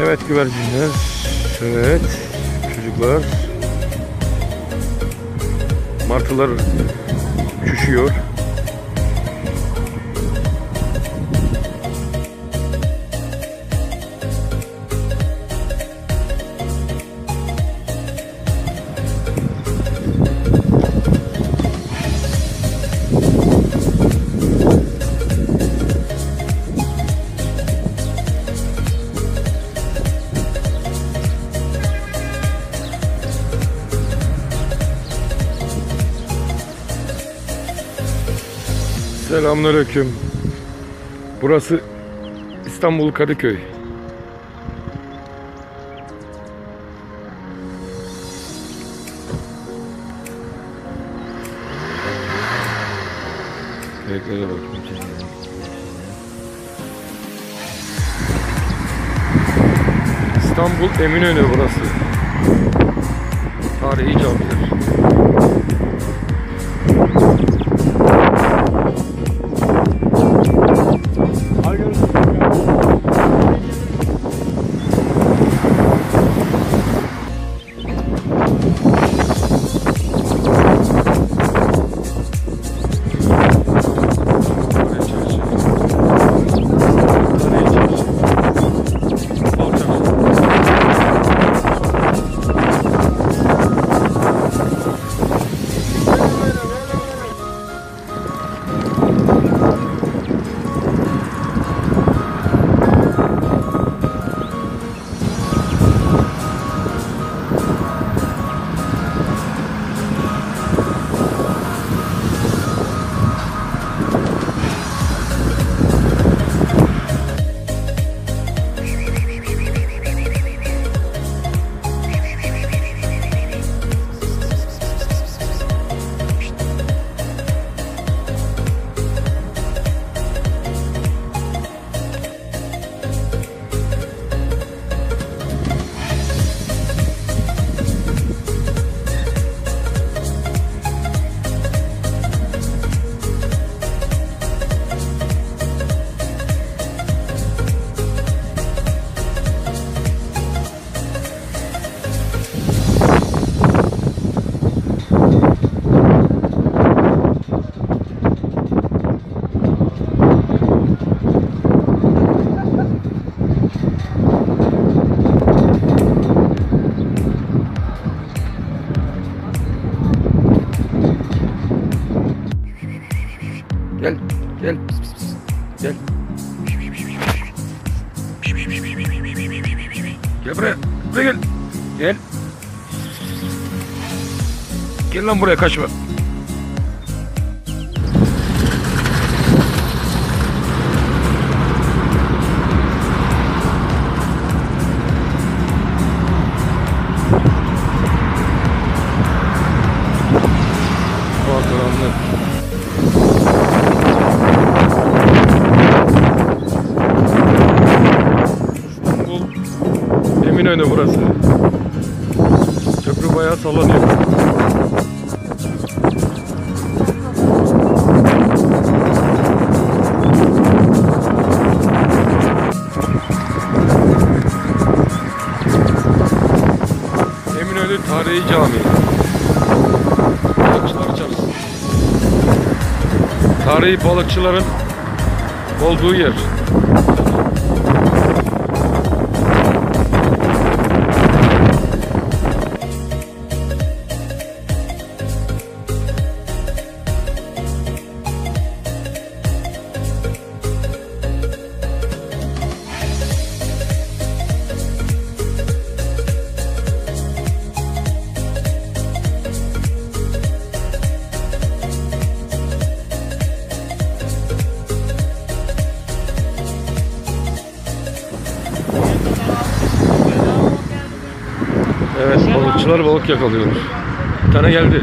Evet güvercinler. Evet. Çocuklar. Martılar uçuşuyor. Selamünaleyküm. Burası İstanbul Kadıköy. Köpeklere bakayım. İstanbul Eminönü burası. Tarihi camiler. Gel lan buraya kaçma. Tarihi Camii. Balıkçılar Çarşısı. Tarihi balıkçıların olduğu yer. Balıkçılar balık yakalıyor. Bir tane geldi.